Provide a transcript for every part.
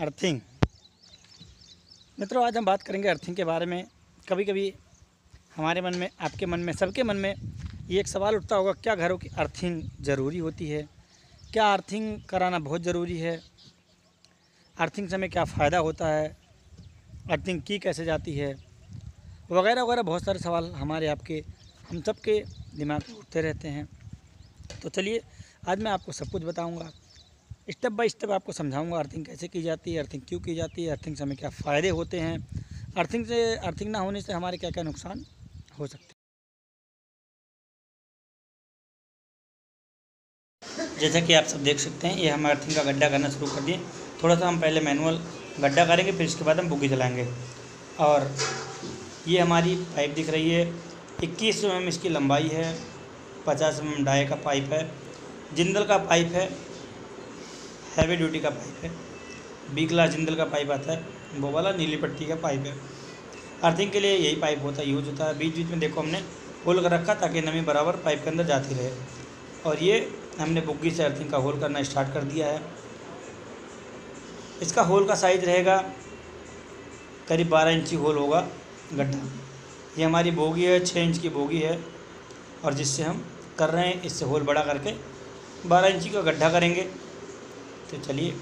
Earthing मित्रों, आज हम बात करेंगे अर्थिंग के बारे में। कभी कभी हमारे मन में, आपके मन में, सबके मन में ये एक सवाल उठता होगा, क्या घरों की अर्थिंग ज़रूरी होती है? क्या अर्थिंग कराना बहुत ज़रूरी है? अर्थिंग से हमें क्या फ़ायदा होता है? अर्थिंग की कैसे जाती है? वगैरह वगैरह बहुत सारे सवाल हमारे आपके, हम सब के दिमाग में उठते रहते हैं। तो चलिए, आज मैं आपको सब कुछ बताऊँगा। स्टेप बाय स्टेप आपको समझाऊँगा अर्थिंग कैसे की जाती है, अर्थिंग क्यों की जाती है, अर्थिंग से हमें क्या फ़ायदे होते हैं। अर्थिंग से, अर्थिंग ना होने से हमारे क्या क्या नुकसान हो सकते हैं? जैसा कि आप सब देख सकते हैं, ये हम अर्थिंग का गड्ढा करना शुरू कर दिए। थोड़ा सा हम पहले मैनुअल गड्ढा करेंगे, फिर इसके बाद हम बुगी चलाएँगे और ये हमारी पाइप दिख रही है। इक्कीस एम इसकी लंबाई है, पचास एम डाई का पाइप है। जिंदल का पाइप है हैवी ड्यूटी का पाइप है। बी क्लास जिंदल का पाइप आता है। वो वाला नीली पट्टी का पाइप है। अर्थिंग के लिए यही पाइप होता है यूज़ होता है। बीच बीच में देखो हमने होल कर रखा ताकि नमी बराबर पाइप के अंदर जाती रहे। और ये हमने बुग्गी से अर्थिंग का होल करना स्टार्ट कर दिया है। इसका होल का साइज़ रहेगा, करीब बारह इंची होल होगा गड्ढा। ये हमारी बोगी है छः इंच की बोगी है। और जिससे हम कर रहे हैं, इससे होल बड़ा करके बारह इंची का गड्ढा करेंगे। तो चलिए,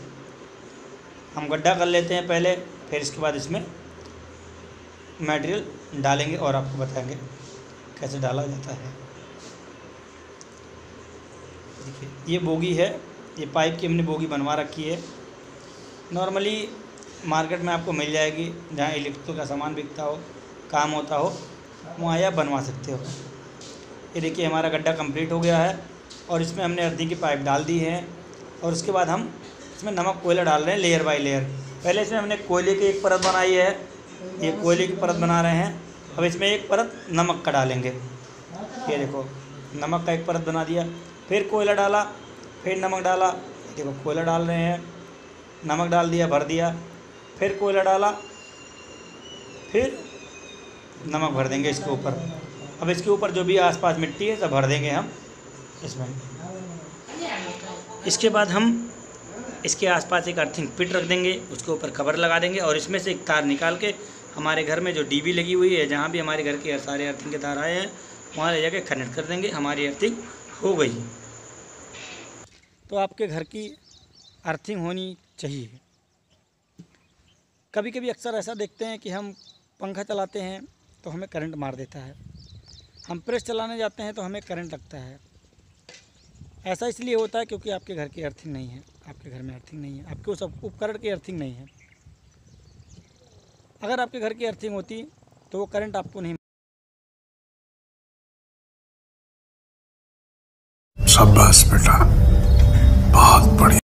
हम गड्ढा कर लेते हैं पहले, फिर इसके बाद इसमें मटेरियल डालेंगे और आपको बताएँगे कैसे डाला जाता है। देखिए, ये बोगी है, ये पाइप की हमने बोगी बनवा रखी है। नॉर्मली मार्केट में आपको मिल जाएगी, जहाँ इलेक्ट्रिकल का सामान बिकता हो, काम होता हो, वहाँ आप बनवा सकते हो। ये देखिए, हमारा गड्ढा कंप्लीट हो गया है और इसमें हमने अर्दी की पाइप डाल दी है। और उसके बाद हम इसमें नमक कोयला डाल रहे हैं लेयर बाय लेयर पहले इसमें हमने कोयले की एक परत बनाई है। ये कोयले की परत बना रहे हैं। अब इसमें एक परत नमक का डालेंगे। ये देखो, नमक का एक परत बना दिया। फिर कोयला डाला, फिर नमक डाला। देखो, कोयला डाल रहे हैं। नमक डाल दिया, भर दिया। फिर कोयला डाला, फिर नमक भर देंगे इसके ऊपर। अब इसके ऊपर जो भी आसपास मिट्टी है, सब भर देंगे हम इसमें। इसके बाद हम इसके आसपास एक अर्थिंग पिट रख देंगे, उसके ऊपर कवर लगा देंगे और इसमें से एक तार निकाल के हमारे घर में जो डीबी लगी हुई है, जहाँ भी हमारे घर के सारे अर्थिंग के तार आए हैं, वहाँ ले जाके कनेक्ट कर देंगे, हमारी अर्थिंग हो गई। तो आपके घर की अर्थिंग होनी चाहिए। कभी कभी अक्सर ऐसा देखते हैं कि हम पंखा चलाते हैं तो हमें करंट मार देता है। हम प्रेस चलाने जाते हैं तो हमें करंट लगता है। ऐसा इसलिए होता है क्योंकि आपके घर की अर्थिंग नहीं है, आपके घर में अर्थिंग नहीं है, आपके उस उपकरण की अर्थिंग नहीं है। अगर आपके घर की अर्थिंग होती तो वो करंट आपको नहीं शाबाश बेटा, बहुत बढ़िया।